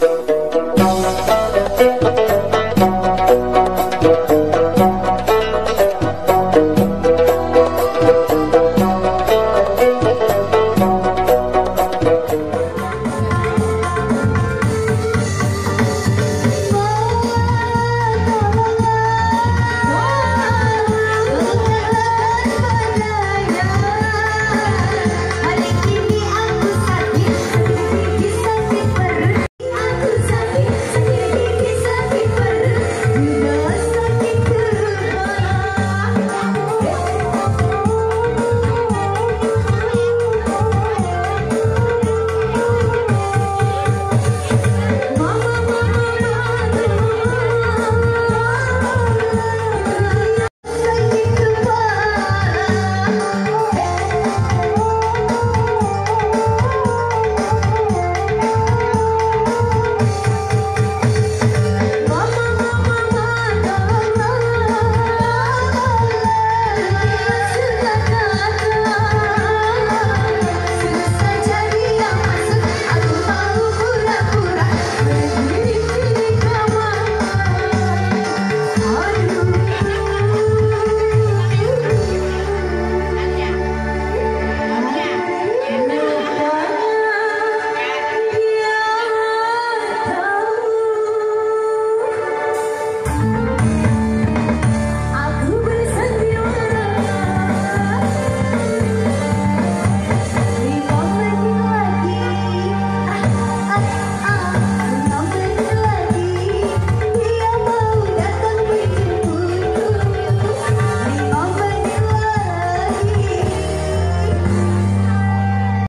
Música